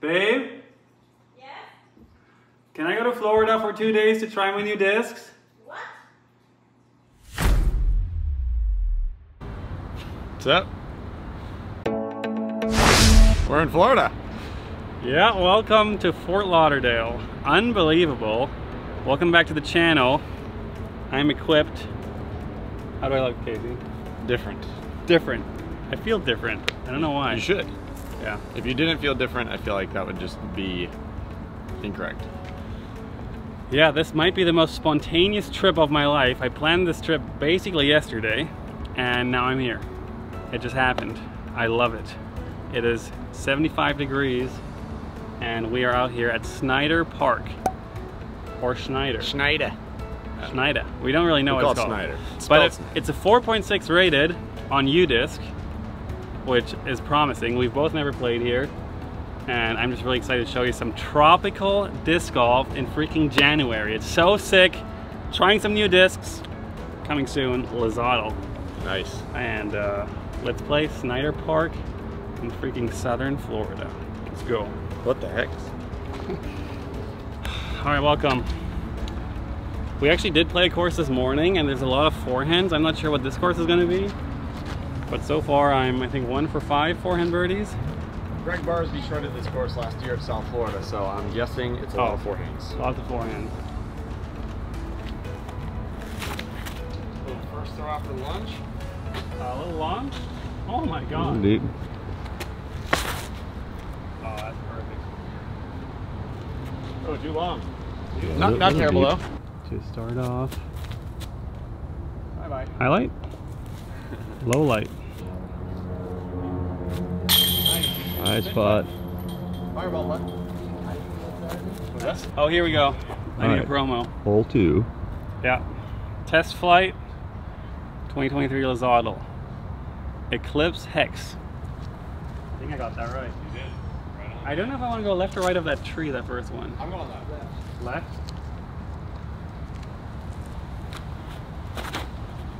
Babe, Yes? can I go to Florida for two days to try my new discs? What? What's up? We're in Florida. Yeah, welcome to Fort Lauderdale. Unbelievable. Welcome back to the channel. I'm equipped. How do I look, Casey? Different. Different. I feel different. I don't know why. You should. Yeah. If you didn't feel different, I feel like that would just be incorrect. Yeah, this might be the most spontaneous trip of my life. I planned this trip basically yesterday, and now I'm here. It just happened. I love it. It is 75 degrees, and we are out here at Snyder Park. Or Schneider. Schneider. Schneider. We don't really know We what call it's called. Snyder. It's But it's, it's a 4.6 rated on UDisc, which is promising. We've both never played here. And I'm just really excited to show you some tropical disc golf in freaking January. It's so sick. Trying some new discs. Coming soon, Lozado. Nice. And uh, let's play Snyder Park in freaking southern Florida. Let's go. What the heck? All right, welcome. We actually did play a course this morning, and there's a lot of forehands. I'm not sure what this course is going to be, but so far I'm, I think, one for five forehand birdies. Gregg Barsby shredded this course last year at South Florida, so I'm guessing it's a lot Oh. of forehands. Lots of forehands. Little first throw after lunch. a little long. Oh my god. Deep. Oh, that's perfect. Oh, too long. Yeah, Not, li- not little terrible deep. though. To start off, Bye bye. highlight, low light. Nice spot. Fireball left. Oh, here we go. I need a promo. Hole two. Yeah. Test flight 2023 Lozado. Eclipse Hex. I think I got that right. You did. Right. I don't know if I want to go left or right of that tree, that first one. I'm going left. Left.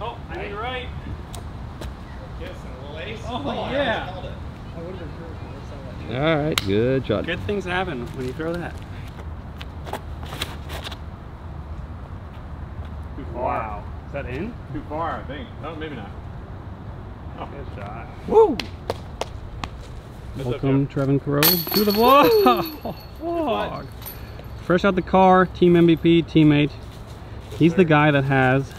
Oh, I need right. Kiss and a little ace. Oh, I yeah. almost. All right, good shot. Good things happen when you throw that. Too far. Wow. Is that in? Too far, I think. Oh, maybe not. Oh, good shot. Woo! Missed Welcome, Trevin Crow, to the vlog. vlog. Fresh out the car, team MVP, teammate. He's the guy that has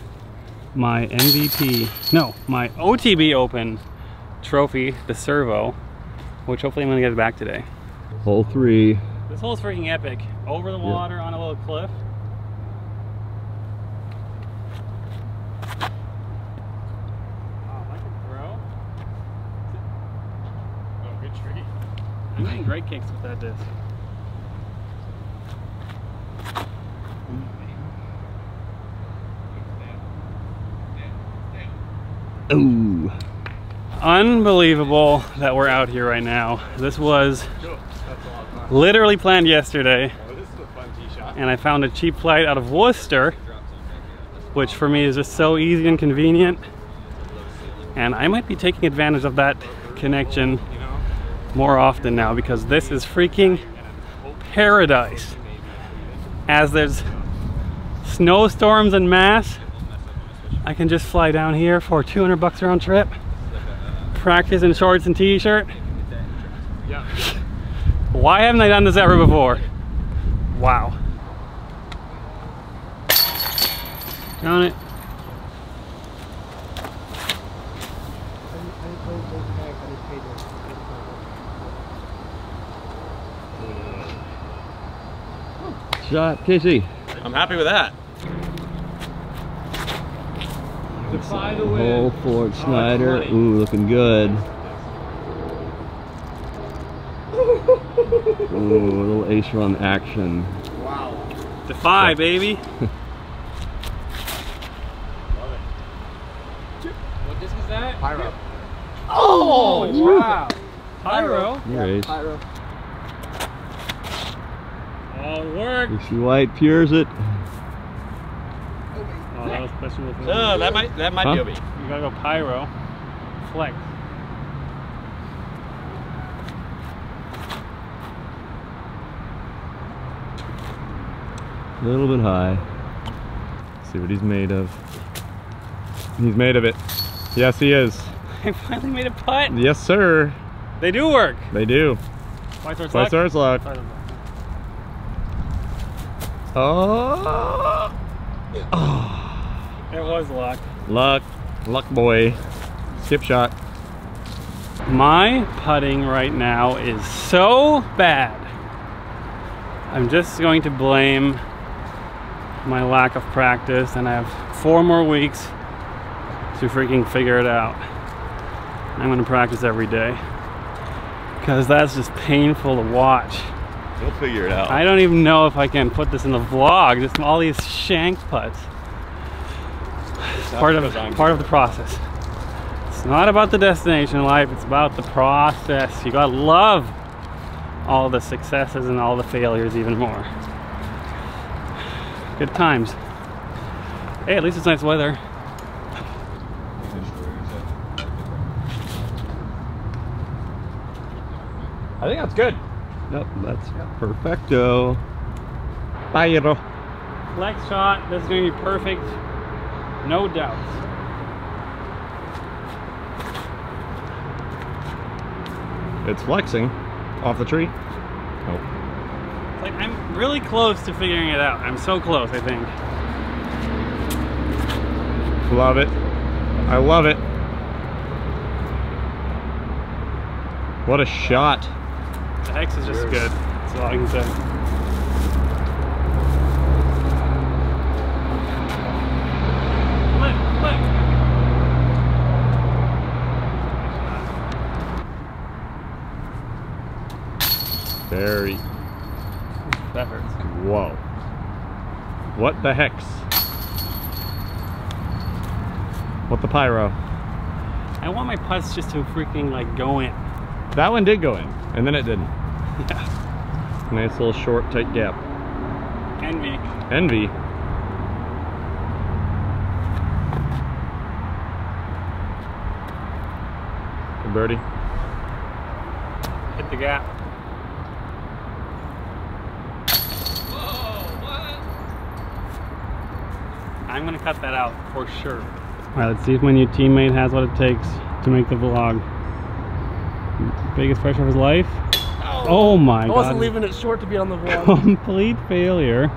my MVP, no, my OTB Open trophy, the servo, which hopefully I'm gonna get it back today. Hole three. This hole's freaking epic. Over the water on a little cliff. Oh, I can throw. Oh, good tree. I'm getting great kicks with that disc. Ooh. Unbelievable that we're out here right now. This was literally planned yesterday, and I found a cheap flight out of Worcester, which for me is just so easy and convenient. And I might be taking advantage of that connection more often now because this is freaking paradise. As there's snowstorms en masse, I can just fly down here for 200 bucks round trip, practice in shorts and t-shirt. Yeah. Why haven't I done this ever before? Wow. Got it. Shot, Casey. I'm happy with that. Hole Fort Snyder. Ooh, looking good. Ooh, a little ace run action. Wow. Defy, baby. Love it. What disc is that? Pyro. Oh, wow. Pyro. Your ace. Oh, it worked. Casey White pures it. Especially thing. no, that might that might huh? be. You gotta go pyro, flex. A little bit high. Let's see what he's made of. He's made of it. Yes, he is. I finally made a putt. Yes, sir. They do work. They do. Five stars White Oh. oh. It was luck. Luck. Luck boy. Skip shot. My putting right now is so bad. I'm just going to blame my lack of practice, and I have four more weeks to freaking figure it out. I'm going to practice every day because that's just painful to watch. We'll figure it out. I don't even know if I can put this in the vlog. Just all these shank putts. It's part of part of the process. It's not about the destination life. It's about the process. You gotta love all the successes and all the failures even more. Good times. Hey, at least it's nice weather. I think that's good. Yep, that's perfecto. Pyro. Flex shot. This is gonna be perfect. No doubt. It's flexing off the tree. Oh. Like I'm really close to figuring it out. I'm so close, I think. Love it. I love it. What a shot. The hex is just good. That's all I can say. Very. That hurts. Whoa. What the hex? What the pyro? I want my putts just to freaking like go in. That one did go in, and then it didn't. Yeah. Nice little short, tight gap. Envy. Envy. Good birdie. Hit the gap. I'm gonna cut that out for sure. Alright, let's see if my new teammate has what it takes to make the vlog. Biggest pressure of his life. Oh, my I god. I wasn't leaving it short to be on the vlog. Complete failure.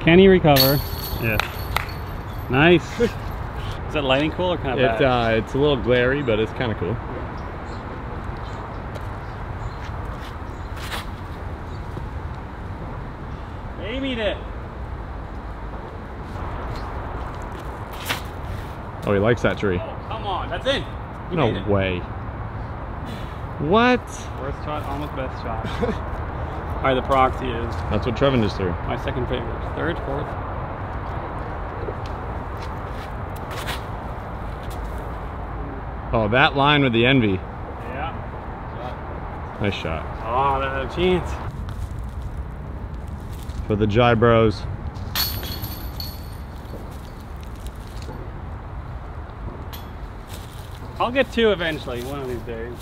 Can he recover? Yes. Nice. Is that lighting cool or kind of It's bad? uh, it's a little glary, but it's kind of cool. Babied it. Oh, he likes that tree. Oh, come on. That's in. You No way. What? Worst shot, almost best shot. Alright, the proxy is That's what Trevin just threw. my second favorite. Third, fourth. Oh, that line with the envy. Yeah. Nice shot. Oh, that had a chance. For the Jai Bros. I'll get two eventually, one of these days.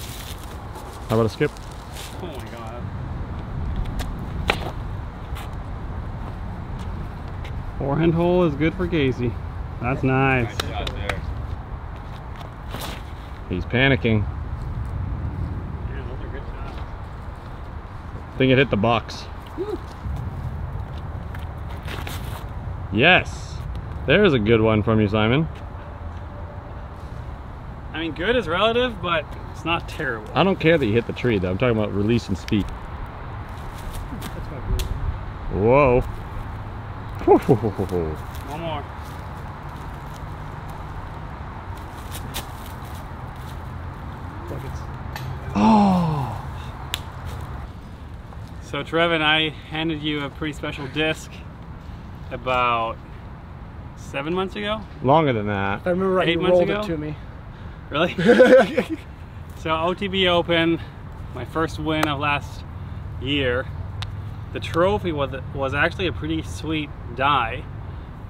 How about a skip? Oh my god. Forehand hole is good for Casey. That's nice. He's panicking. Yeah, those are good shots. I think it hit the box. Yes. There's a good one from you, Simon. I mean, good is relative, but it's not terrible. I don't care that you hit the tree, though. I'm talking about release and speed. Whoa. One more. Oh. So Trevin, I handed you a pretty special disc about seven months ago. Longer than that. I remember right, Eight you months rolled ago? it to me. Really? so OTB Open, my first win of last year. The trophy was was actually a pretty sweet die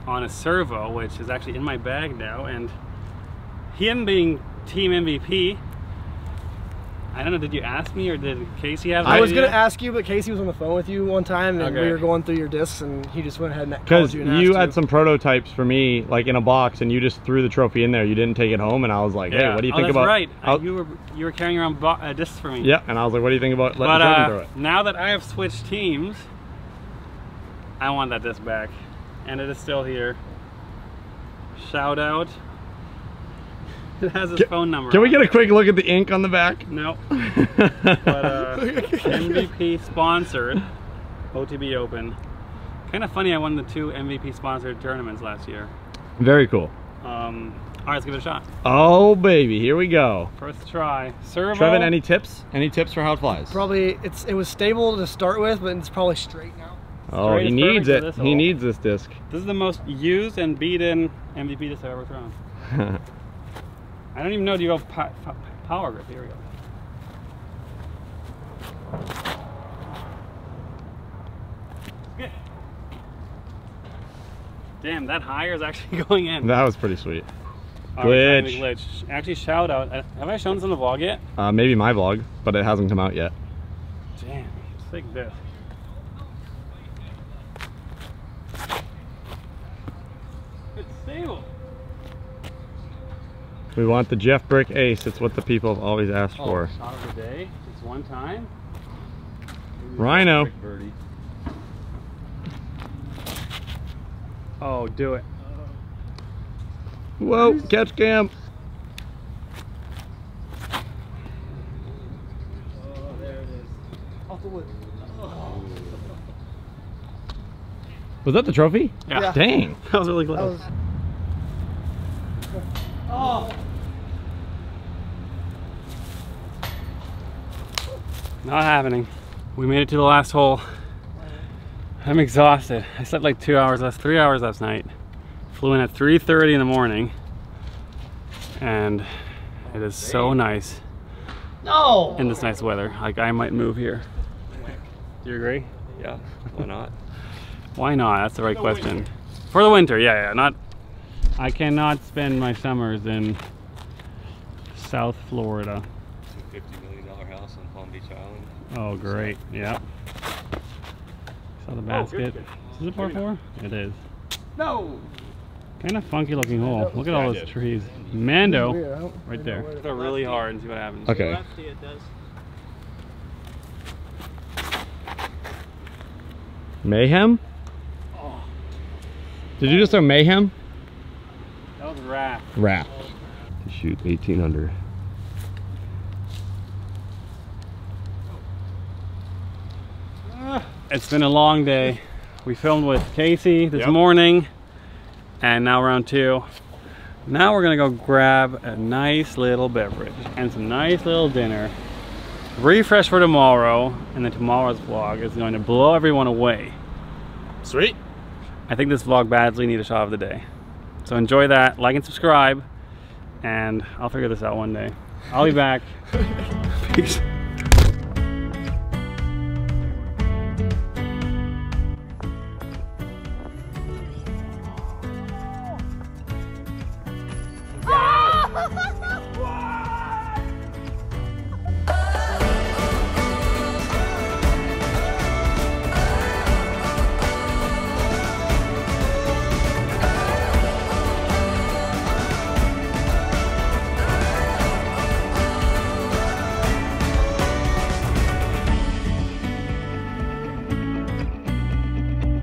on a servo, which is actually in my bag now. And him being team MVP, I don't know. Did you ask me or did Casey have? I was idea? gonna ask you, but Casey was on the phone with you one time, and Okay. we were going through your discs, and he just went ahead and Because called you and asked you had some prototypes for me, like in a box, and you just threw the trophy in there. You didn't take it home, and I was like, "Hey, Yeah. what do you oh, think that's about?" right. I'll- you were you were carrying around bo- uh, discs for me. yeah, and I was like, "What do you think about letting But uh, throw it?" now that I have switched teams, I want that disc back, and it is still here. Shout out. It has his Can- phone number. Can we get a quick look at the ink on the back? No. But uh, MVP sponsored OTB Open. Kind of funny. I won the two MVP sponsored tournaments last year. Very cool. Um, all right, let's give it a shot. Oh baby, here we go. First try. Servo. Trevin, any tips? Any tips for how it flies? Probably it's it was stable to start with, but it's probably straight now. Oh, Straight he needs it. He needs this disc. This is the most used and beaten MVP disc I've ever thrown. I don't even know. Do you go po- po- power grip? Here we go. Good. Damn, that higher is actually going in. that was pretty sweet. All right, glitch. glitch. Actually, shout out. uh, Have I shown this in the vlog yet? Uh, maybe my vlog, but it hasn't come out yet. Damn, it's like this. It's stable. We want the Jeff Brick Ace. It's what the people have always asked oh, for. Shot of the day. It's one time. Rhino. Birdie. Oh, do it. Whoa, catch cam. Oh, there it is. Off the wood. Was that the trophy? Yeah. Yeah. Dang. That was really That close. Oh. Not happening. We made it to the last hole. I'm exhausted. I slept like two hours last, three hours last night. Flew in at 3.30 in the morning. And it is so nice no. in this nice weather. Like I might move here. Do you agree? Yeah, why not? Why not? That's the right question. For the winter, yeah, yeah. Not. I cannot spend my summers in South Florida. $50 million house on Palm Beach Island. Oh, great. Yeah. Saw the basket. Is this a par four? It is. No. Kind of funky looking hole. Look at all those trees. Mando, right there. Throw really hard and see what happens. Okay. Mayhem? Did you just throw mayhem? That was. Wrap. To shoot 18 under. Ah, it's been a long day. We filmed with Casey this Yep. morning, and now round two. Now we're gonna go grab a nice little beverage and some nice little dinner. Refresh for tomorrow, and then tomorrow's vlog is going to blow everyone away. Sweet. I think this vlog badly needs a shot of the day. So enjoy that, like and subscribe, and I'll figure this out one day. I'll be back. Peace.